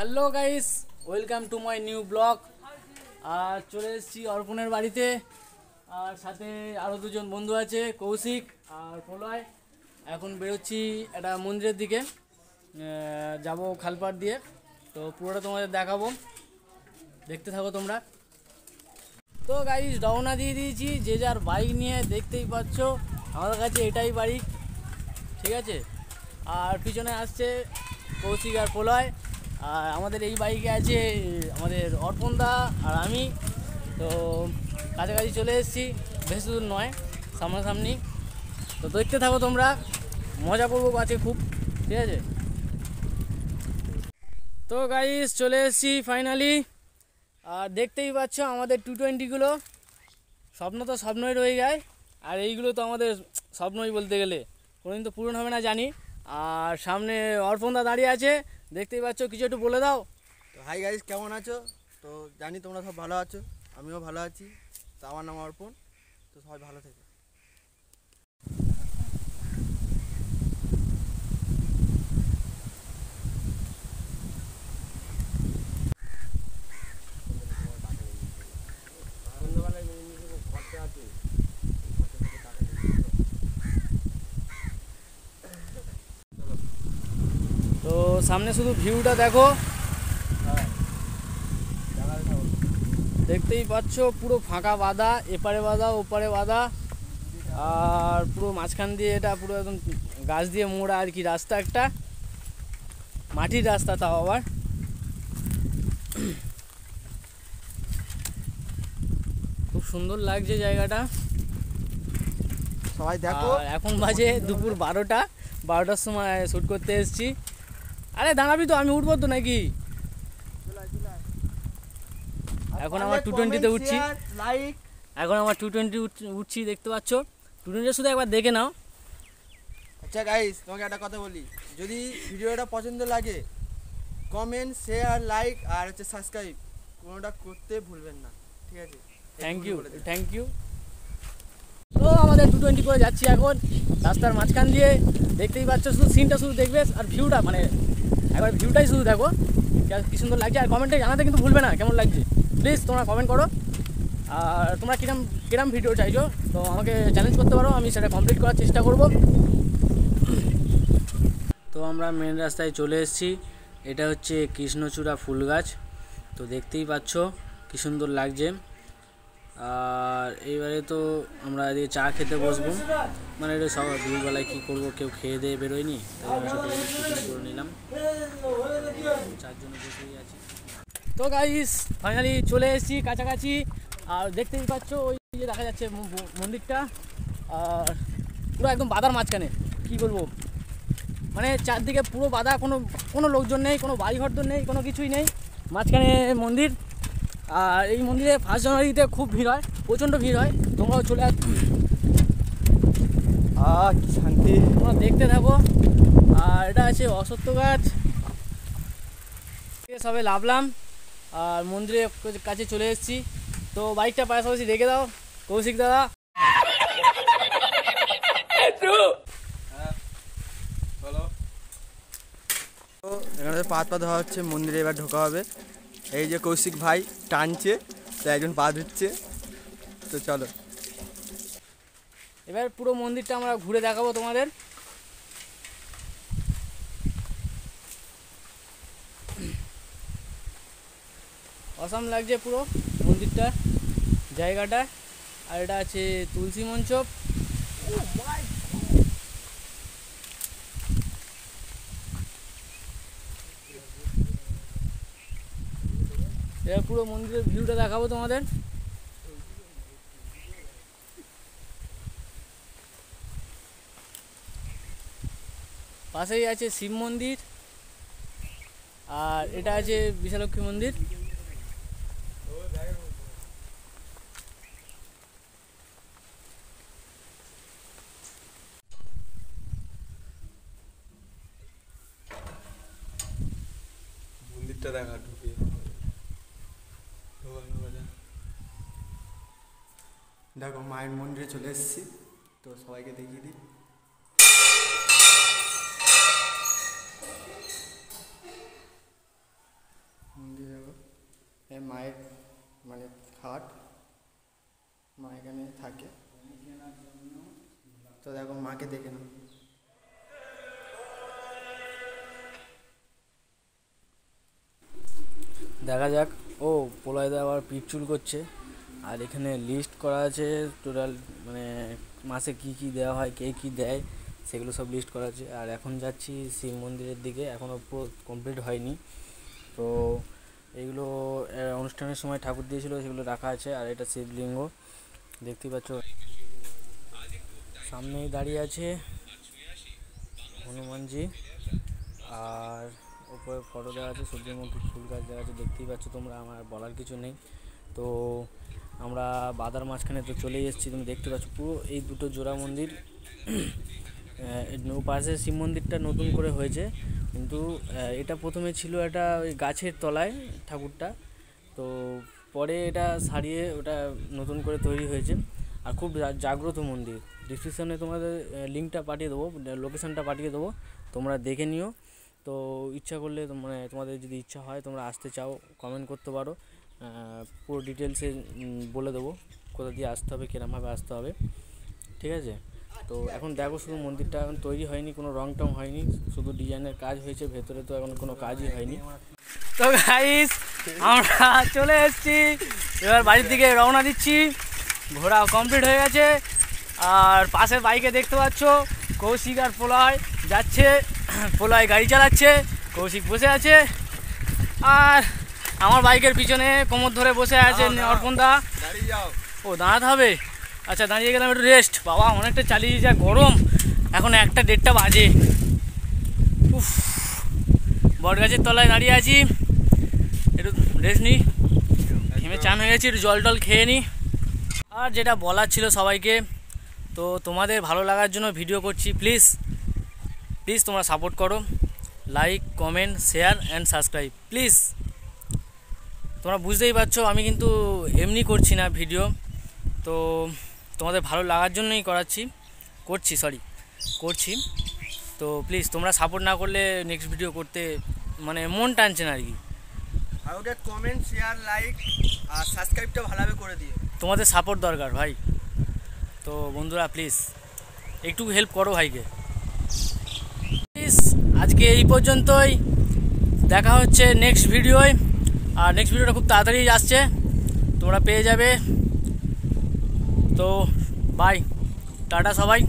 Hello guys, welcome to my new blog. আর চলে এসেছি অর্পণের বাড়িতে। আর সাথে আরও দুজন বন্ধু আছে, কৌশিক আর প্রলয়। এখন বেরোচ্ছি একটা মন্দিরের দিকে। যাব খালপাড় দিয়ে। তো পুরোটা তোমাদের দেখাবো। দেখতে থাকো তোমরা। তো গাইস, রওনা দিয়ে দিয়েছি। যে যার বাইক নিয়ে দেখতেই পাচ্ছ, আমার কাছে এটাই বাড়ি ঠিক আছে? আর পিছনে আসছে কৌশিক আর প্রলয়। আর আমাদের এই বাইকে আছে আমাদের অর্পণদা আর আমি। তো কাছাকাছি চলে এসেছি বেশি দূর নয়, সামনাসামনি। তো দেখতে থাকো তোমরা, মজা করব আছে খুব, ঠিক আছে? তো গাইস চলে এসেছি ফাইনালি আর দেখতেই পাচ্ছ আমাদের টু টোয়েন্টিগুলো স্বপ্ন তো স্বপ্নই রয়ে যায়, আর এইগুলো তো আমাদের স্বপ্নই বলতে গেলে। কোনোদিন তো পূরণ হবে না জানি। আর সামনে অর্পণদা দাঁড়িয়ে আছে দেখতেই পাচ্ছ, কিছু একটু বলে দাও। তো হাই গাইজ কেমন আছো? তো জানি তোমরা সব ভালো আছো, আমিও ভালো আছি। তো আমার নাম অর্পণ। তো সবাই ভালো থেকো। সামনে শুধু ভিউটা দেখো। দেখতেই পাচ্ছ পুরো ফাঁকা বাঁধা এপারে বাঁধা ওপারে বাঁধা। আর পুরো মাঝখান দিয়ে এটা পুরো একদম গাছ দিয়ে মোড়া আর কি রাস্তা একটা। মাটির রাস্তা তাও আবার। খুব সুন্দর লাগছে জায়গাটা। সবাই দেখো। এখন বাজে দুপুর বারোটা। বারোটার সময় শ্যুট করতে এসেছি। আরে দাঁড়াবি তো আমি উঠবো তো নাকি? এখন আমার টু টোয়েন্টিতে উঠছি। লাইক এখন আমার টু টোয়েন্টি উঠছি দেখতে পাচ্ছ। টু টোয়েন্টি শুধু একবার দেখে নাও। আচ্ছা গাইস তোমাকে একটা কথা বলি। যদি ভিডিওটা পছন্দ লাগে কমেন্ট শেয়ার লাইক আর হচ্ছে সাবস্ক্রাইব কোনোটা করতে ভুলবেন না। ঠিক আছে? Thank you. থ্যাংক ইউ তো আমাদের টু টোয়েন্টি করে যাচ্ছি এখন। রাস্তার মাঝখান দিয়ে দেখতেই পাচ্ছ শুধু সিনটা শুধু দেখবে আর ভিউটা মানে একবার ভিউটাই শুধু দেখো। কে- সুন্দর লাগছে। আর কমেন্টে জানাতে কিন্তু ভুলবে না, কেমন লাগছে। প্লিজ তোমরা কমেন্ট করো। আর তোমরা কিরম কিরম ভিডিও চাইছো, তো আমাকে চ্যালেঞ্জ করতে পারো। আমি সেটা কমপ্লিট করার চেষ্টা করব। তো আমরা মেন রাস্তায় চলে এসেছি। এটা হচ্ছে কৃষ্ণচূড়া ফুল গাছ। তো দেখতেই পাচ্ছ কি সুন্দর লাগছে। আর এইবারে তো আমরা এদিকে চা খেতে বসবো। মানে এটা সব দুপুরবেলায় কী করব, কেউ খেয়ে দিয়ে বেরোয়নি। তাই করে নিলাম। তো গাইস ফাইনালি চলে এসেছি কাছাকাছি। আর দেখতেই পাচ্ছ ওই যে দেখা যাচ্ছে মন্দিরটা। আর পুরো একদম বাদার মাঝখানে কি বলব? মানে চারদিকে পুরো বাধা কোনো কোনো লোকজন নেই কোনো বাড়ি ঘরদর নেই কোনো কিছুই নেই। মাঝখানে মন্দির। আর এই মন্দিরে ফার্স্ট জানুয়ারিতে খুব ভিড় হয় প্রচণ্ড ভিড় হয়। তোমরাও চলে আস কি শান্তি। তোমরা দেখতে থাকো। আর এটা আছে অসত্য গাছ সবে লাভলাম। আর মন্দিরের কাছে চলে এসেছি। তো বাইকটা পাশাপাশি রেখে দাও কৌশিক দাদা। তো এখানে পা পা ধোয়া হচ্ছে মন্দিরে এবার ঢোকা হবে। এই যে কৌশিক ভাই টানছে তো একজন পা ধুচ্ছে। তো চলো। এবার পুরো মন্দিরটা আমরা ঘুরে দেখাবো তোমাদের। অসাম লাগছে পুরো মন্দিরটা, জায়গাটা। আর এটা আছে তুলসী মঞ্চ। পুরো মন্দিরের ভিউটা দেখাবো তোমাদের। পাশেই আছে শিব মন্দির, আর এটা আছে বিশালক্ষী মন্দির। মন্দিরটা দেখা দেখো, মায়ের মন্দিরে চলে এসেছি। তো সবাইকে দেখিয়ে দিই। মন্দিরে মায়ের মানে খাট মা এখানে থাকে। তো দেখো, মাকে দেখে না দেখা যাক। ও, পোলাইদা আবার পিঠ চুল করছে। আর এখানে লিস্ট করা আছে টোটাল মানে মাসে কি কি দেওয়া হয়, কে কি দেয়, সেগুলো সব লিস্ট করা আছে। আর এখন যাচ্ছি শিব মন্দিরের দিকে এখনও পুরো কমপ্লিট হয়নি। তো এগুলো অনুষ্ঠানের সময় ঠাকুর দিয়েছিল, সেগুলো রাখা আছে। আর এটা শিবলিঙ্গ। দেখতেই পাচ্ছ, সামনেই দাঁড়িয়ে আছে হনুমানজি। আর উপরে ফটো দেওয়া আছে সূর্যমুখী ফুল গাছ দেওয়া আছে, দেখতেই পাচ্ছ তোমরা, আমার বলার কিছু নেই। তো আমরা বাদার মাঝখানে তো চলেই এসেছি, তুমি দেখতে পাচ্ছ পুরো এই দুটো জোড়া মন্দির পাশে শিব মন্দিরটা নতুন করে হয়েছে, কিন্তু এটা প্রথমে ছিল একটা ওই গাছের তলায় ঠাকুরটা, তো পরে এটা সারিয়ে ওটা নতুন করে তৈরি হয়েছে। আর খুব জাগ্রত মন্দির। ডিসক্রিপশানে তোমাদের লিঙ্কটা পাঠিয়ে দেবো লোকেশানটা পাঠিয়ে দেবো, তোমরা দেখে নিও। তো ইচ্ছা করলে মানে তোমাদের যদি ইচ্ছা হয় তোমরা আসতে চাও কমেন্ট করতে পারো। পুরো ডিটেলসে বলে দেবো কোথা দিয়ে আসতে হবে কিরমভাবে আসতে হবে। ঠিক আছে? তো এখন দেখো শুধু মন্দিরটা এখন তৈরি হয়নি, কোনো রং টং হয়নি, শুধু ডিজাইনের কাজ হয়েছে, ভেতরে তো এখন কোনো কাজই হয়নি। তো গাইস আমরা চলে এসেছি। এবার বাড়ির দিকে রওনা দিচ্ছি। ঘোরা কমপ্লিট হয়ে গেছে। আর পাশের বাইকে দেখতে পাচ্ছ, কৌশিক আর পোলয় যাচ্ছে পোলায় গাড়ি চালাচ্ছে কৌশিক বসে আছে আর আমার বাইকের পিছনে কোমর ধরে বসে আছে। অর্পণদা। দাঁড়িয়ে যাও। ও দাঁড়াতে হবে? আচ্ছা দাঁড়িয়ে গেলাম একটু রেস্ট বাবা অনেকটা চালিয়ে যা গরম। এখন একটা দেড়টা বাজে। উফ বট গাছের তলায় দাঁড়িয়ে আছি। একটু রেস্ট নিই ঘেমে চান হয়ে গেছি একটু জল টল খেয়ে নিই আর যেটা বলার ছিল সবাইকে তো তোমাদের ভালো লাগার জন্য ভিডিও করছি প্লিজ প্লিজ তোমরা সাপোর্ট করো। Like comment share and subscribe please তোমরা বুঝতেই পারছ আমি কিন্তু এমনি করছি না ভিডিও তো তোমাদের ভালো লাগার জন্যই করাচ্ছি। করছি সরি করছি। তো প্লিজ তোমরা সাপোর্ট না করলে নেক্সট ভিডিও করতে মানে মন টানছে না আর কি। ওটা কমেন্ট শেয়ার লাইক আর সাবস্ক্রাইবটা ভালোভাবে করে দিও। তোমাদের সাপোর্ট দরকার ভাই। তো বন্ধুরা প্লিজ একটু হেল্প করো ভাইকে। প্লিজ আজকে এই পর্যন্তই। দেখা হচ্ছে নেক্সট ভিডিওয় আর নেক্সট ভিডিওটা খুব তাড়াতাড়ি আসছে, তোমরা পেয়ে যাবে। তো বাই টাটা সবাই।